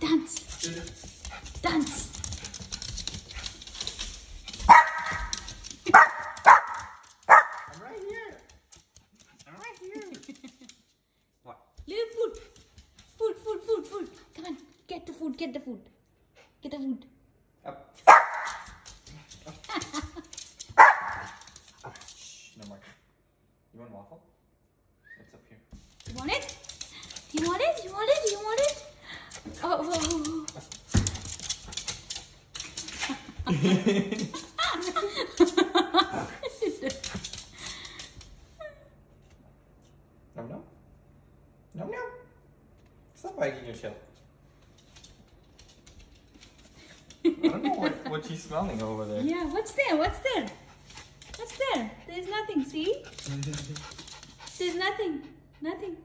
Dance. Dance. What? Little food. Food, food, food, food. Come on. Get the food, get the food. Get the food. Up. Shh, no more. You want waffle? It's up here. You want it? You want it? You want it? You want it? Oh, oh, oh, No, no. No, no. Stop wagging your tail. I don't know what, what she's smelling over there. Yeah, what's there? What's there? What's there? There's nothing, see? There's nothing. Nothing.